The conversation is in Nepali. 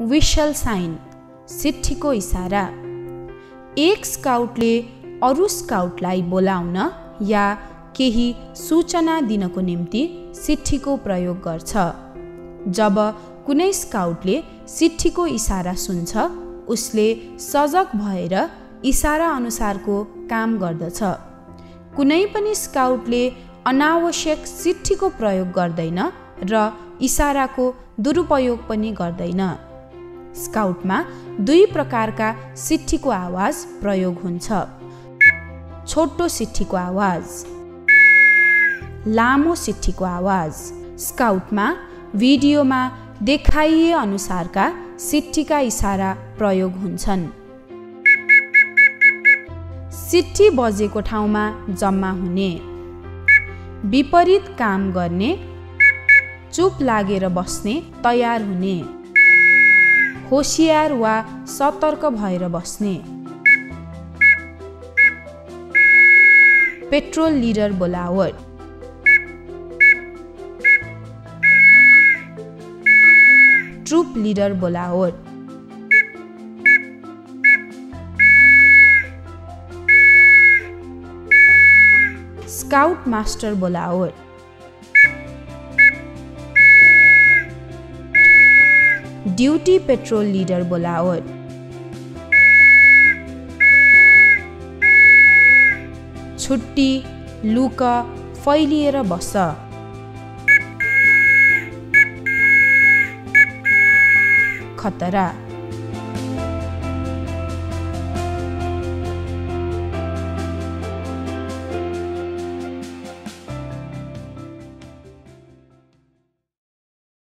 विसल साइन सिट्ठीको इसारा। एक स्काउटले अरू स्काउटलाई बोलाउन या केही सूचना दिनको निम्ति सिट्ठीको प्रयोग गर्छ। जब कुनै स्काउटले सिट्ठीको इसारा सुन्छ उसले सजग भएर इसारा अनुसारको काम गर्दछ। कुनै पनि स्काउटले अनावश्यक सिट्ठीको प्रयोग गर्दैन र इसाराको दुरुपयोग पनि गर्दैन। स्काउटमा दुई प्रकारका सिट्ठीको आवाज प्रयोग हुन्छ। छोटो सिट्ठीको आवाज लामो सिट्ठीको आवाज। स्काउटमा भिडियोमा देखाइए अनुसारका सिट्ठीका इसारा प्रयोग हुन्छन्। सिट्ठी बजेको ठाउँमा जम्मा हुने विपरीत काम गर्ने चुप लागेर बस्ने तयार हुने। होसियार वा सतर्क भएर बस्ने। पेट्रोल लिडर बोलावट। ट्रुप लिडर बोलावट। स्काउट मास्टर बोलावट। ड्युटी पेट्रोल लिडर बोलावट छुट्टी लुक फैलिएर बस खतरा